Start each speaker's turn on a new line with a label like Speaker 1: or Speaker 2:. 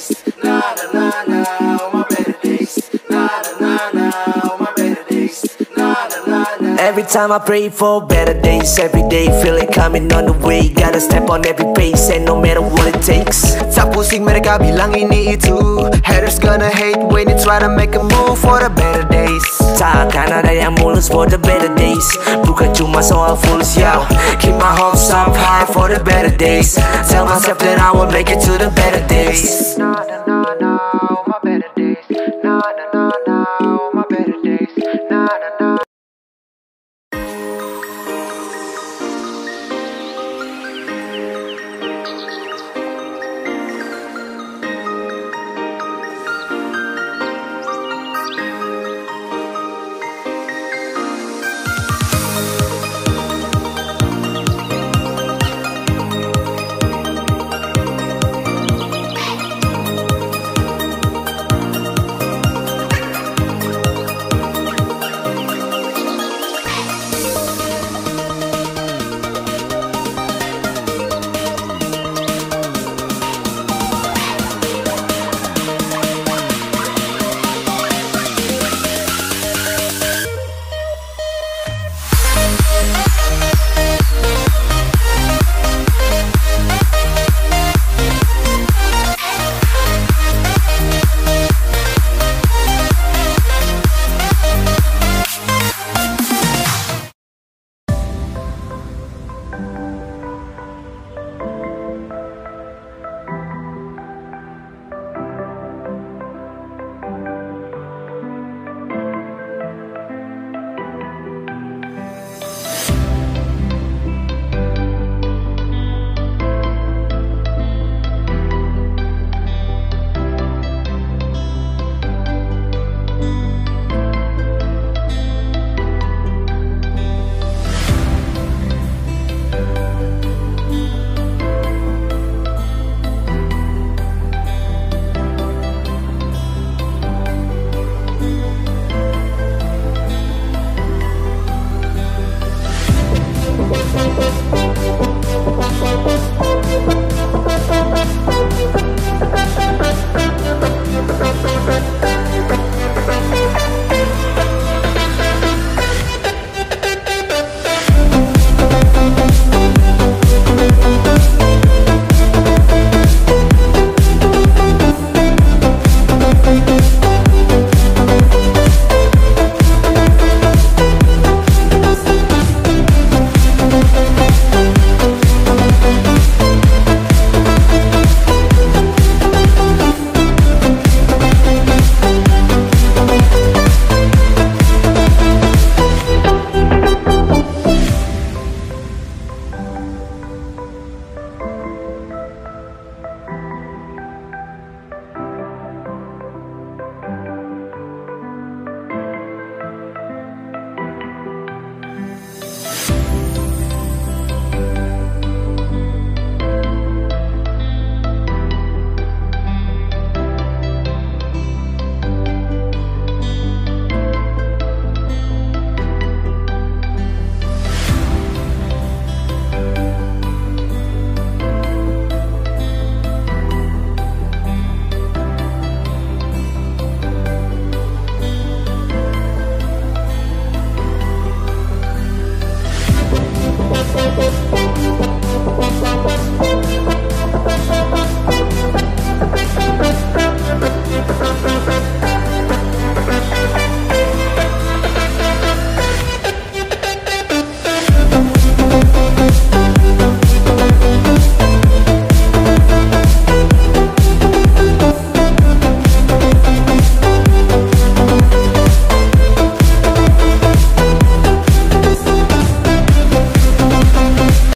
Speaker 1: nice. Na na na na.
Speaker 2: Every time I pray for better days, every day feel it coming on the way. Gotta step on every pace, and no matter what it takes.
Speaker 3: Sa pusing mereka bilang ini itu Haters gonna hate when you try to make a move for the better days.
Speaker 2: Takkan ada yang mulus for the better days. Bukan cuma soal fulus yo. Keep my hopes up high for the better days. Tell myself that I will make it to the better days.
Speaker 1: Na na